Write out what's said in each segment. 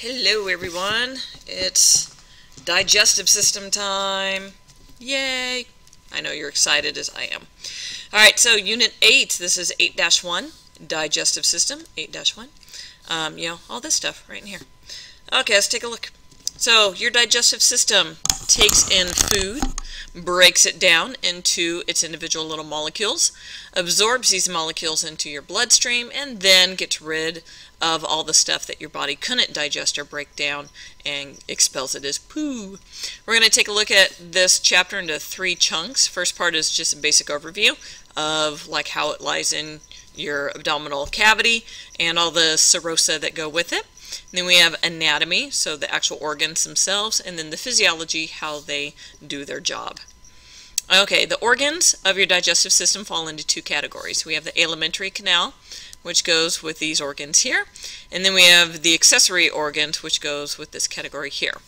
Hello everyone, it's digestive system time. Yay! I know you're excited as I am. Alright, so unit 8, this is 8-1, digestive system, 8-1. Um, you know, all this stuff right in here. Okay, let's take a look. So, your digestive system takes in food, breaks it down into its individual little molecules, absorbs these molecules into your bloodstream, and then gets rid of all the stuff that your body couldn't digest or break down and expels it as poo. We're going to take a look at this chapter into three chunks. First part is just a basic overview of like how it lies in your abdominal cavity and all the serosa that go with it. And then we have anatomy, so the actual organs themselves, and then the physiology, how they do their job. Okay, the organs of your digestive system fall into two categories. We have the alimentary canal, which goes with these organs here, and then we have the accessory organs, which goes with this category here.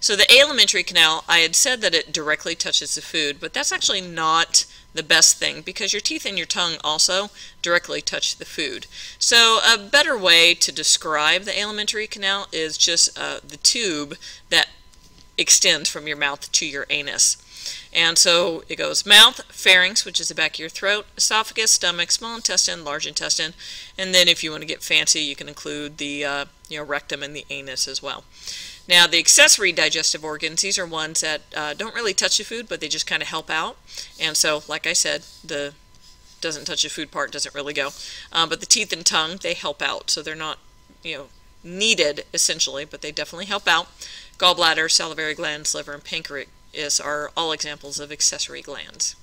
So the alimentary canal, I had said that it directly touches the food, but that's actually not the best thing because your teeth and your tongue also directly touch the food. So a better way to describe the alimentary canal is just uh, the tube that extends from your mouth to your anus. And so it goes mouth, pharynx, which is the back of your throat, esophagus, stomach, small intestine, large intestine, and then if you want to get fancy, you can include the uh, you know rectum and the anus as well. Now, the accessory digestive organs, these are ones that uh, don't really touch the food, but they just kind of help out. And so, like I said, the doesn't touch the food part doesn't really go. Um, but the teeth and tongue, they help out. So they're not, you know, needed essentially, but they definitely help out. Gallbladder, salivary glands, liver, and pancreas are all examples of accessory glands.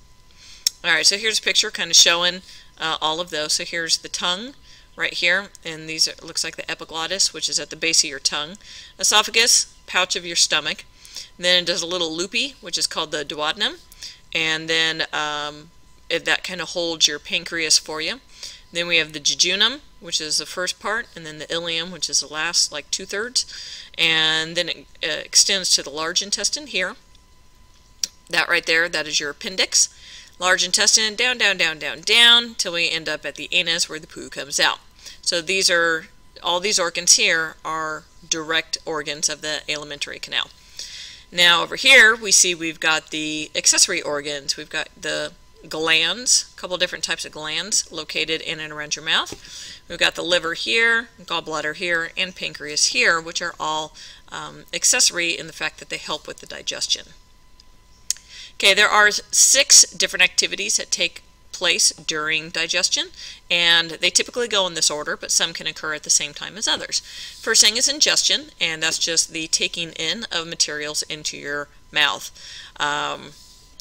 All right, so here's a picture kind of showing uh, all of those. So here's the tongue, right here, and these are, looks like the epiglottis, which is at the base of your tongue. Esophagus, pouch of your stomach. And then it does a little loopy, which is called the duodenum, and then um, it, that kind of holds your pancreas for you. Then we have the jejunum, which is the first part, and then the ileum, which is the last, like two-thirds. And then it uh, extends to the large intestine here. That right there, that is your appendix large intestine, down, down, down, down, down, till we end up at the anus where the poo comes out. So these are, all these organs here are direct organs of the alimentary canal. Now over here we see we've got the accessory organs. We've got the glands, a couple different types of glands located in and around your mouth. We've got the liver here, gallbladder here, and pancreas here, which are all um, accessory in the fact that they help with the digestion. Okay, there are six different activities that take place during digestion, and they typically go in this order, but some can occur at the same time as others. First thing is ingestion, and that's just the taking in of materials into your mouth. Um,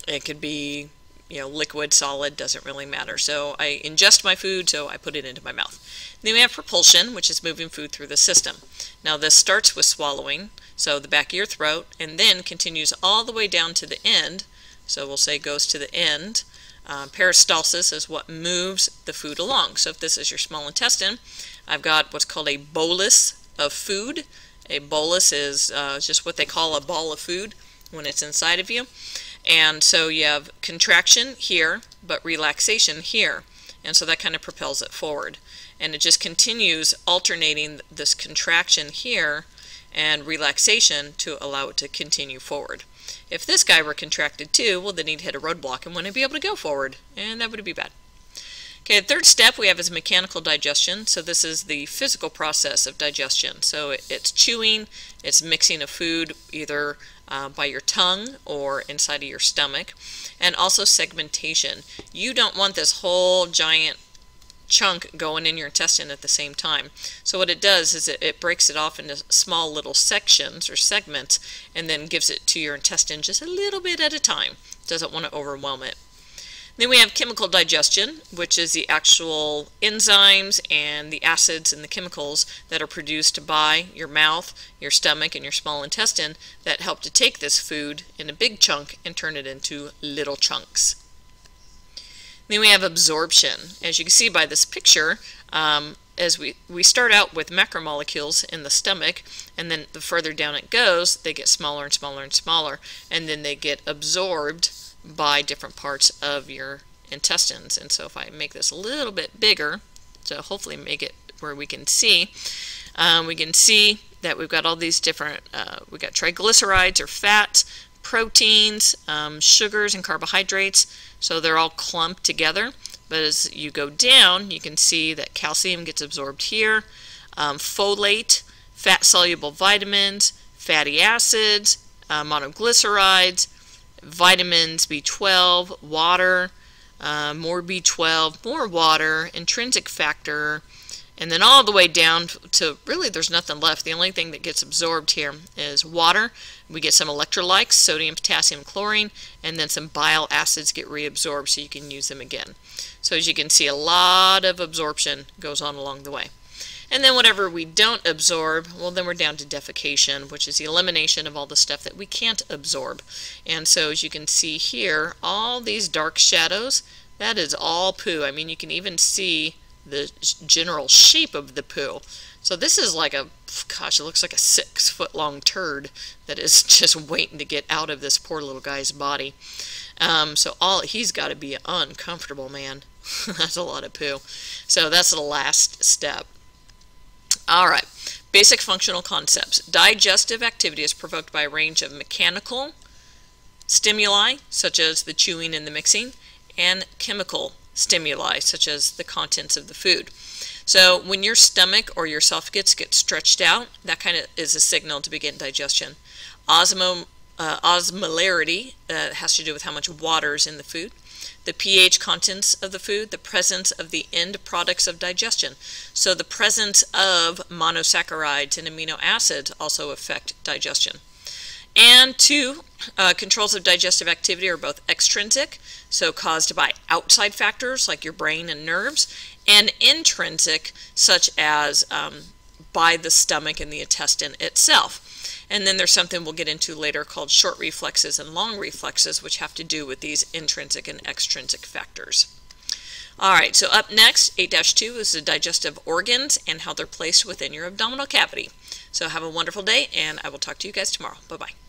it could be you know, liquid, solid, doesn't really matter. So I ingest my food, so I put it into my mouth. Then we have propulsion, which is moving food through the system. Now this starts with swallowing, so the back of your throat, and then continues all the way down to the end, so we'll say goes to the end. Uh, peristalsis is what moves the food along. So if this is your small intestine, I've got what's called a bolus of food. A bolus is uh, just what they call a ball of food when it's inside of you. And so you have contraction here, but relaxation here. And so that kind of propels it forward. And it just continues alternating this contraction here and relaxation to allow it to continue forward. If this guy were contracted too, well then he'd hit a roadblock and wouldn't be able to go forward, and that would be bad. Okay, the third step we have is mechanical digestion. So this is the physical process of digestion. So it's chewing, it's mixing of food either uh, by your tongue or inside of your stomach, and also segmentation. You don't want this whole giant chunk going in your intestine at the same time. So what it does is it, it breaks it off into small little sections or segments and then gives it to your intestine just a little bit at a time. Doesn't want to overwhelm it. Then we have chemical digestion, which is the actual enzymes and the acids and the chemicals that are produced by your mouth, your stomach, and your small intestine that help to take this food in a big chunk and turn it into little chunks. Then we have absorption. As you can see by this picture, um, as we, we start out with macromolecules in the stomach, and then the further down it goes, they get smaller and smaller and smaller, and then they get absorbed by different parts of your intestines. And so if I make this a little bit bigger, to hopefully make it where we can see, um, we can see that we've got all these different, uh, we've got triglycerides or fats, proteins, um, sugars, and carbohydrates. So they're all clumped together. But as you go down, you can see that calcium gets absorbed here, um, folate, fat-soluble vitamins, fatty acids, uh, monoglycerides, vitamins B12, water, uh, more B12, more water, intrinsic factor, and then all the way down to really there's nothing left. The only thing that gets absorbed here is water. We get some electrolytes, sodium, potassium, chlorine, and then some bile acids get reabsorbed so you can use them again. So as you can see, a lot of absorption goes on along the way. And then whatever we don't absorb, well then we're down to defecation, which is the elimination of all the stuff that we can't absorb. And so as you can see here, all these dark shadows, that is all poo. I mean, you can even see the general shape of the poo. So this is like a, gosh, it looks like a six foot long turd that is just waiting to get out of this poor little guy's body. Um, so all he's got to be uncomfortable man. that's a lot of poo. So that's the last step. All right, basic functional concepts. Digestive activity is provoked by a range of mechanical stimuli, such as the chewing and the mixing, and chemical stimuli, such as the contents of the food. So when your stomach or your esophagus gets stretched out, that kind of is a signal to begin digestion. Osmo, uh, osmolarity uh, has to do with how much water is in the food. The pH contents of the food, the presence of the end products of digestion. So the presence of monosaccharides and amino acids also affect digestion. And two, uh, controls of digestive activity are both extrinsic, so caused by outside factors like your brain and nerves, and intrinsic, such as um, by the stomach and the intestine itself. And then there's something we'll get into later called short reflexes and long reflexes, which have to do with these intrinsic and extrinsic factors. All right, so up next, 8-2 is the digestive organs and how they're placed within your abdominal cavity. So have a wonderful day, and I will talk to you guys tomorrow. Bye-bye.